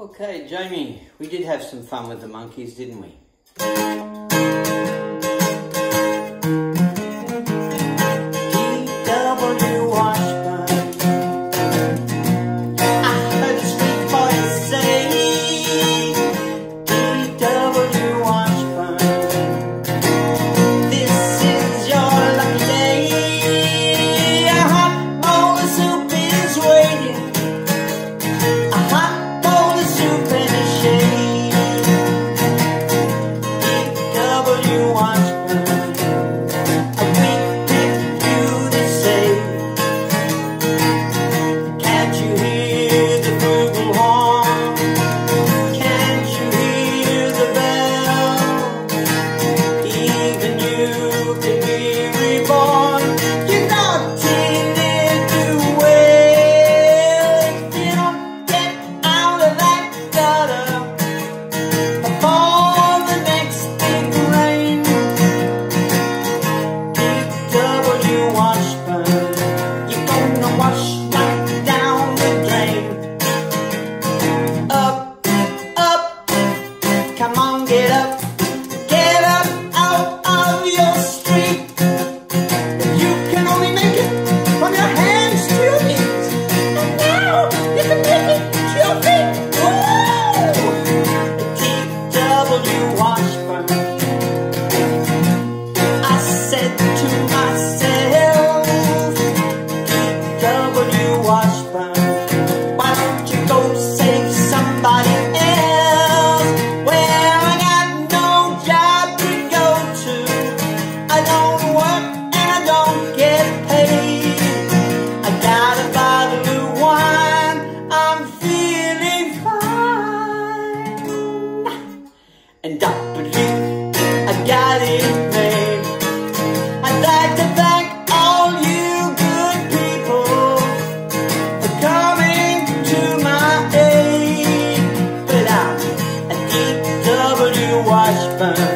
Okay, Jamie, we did have some fun with the monkeys, didn't we? somebody. spend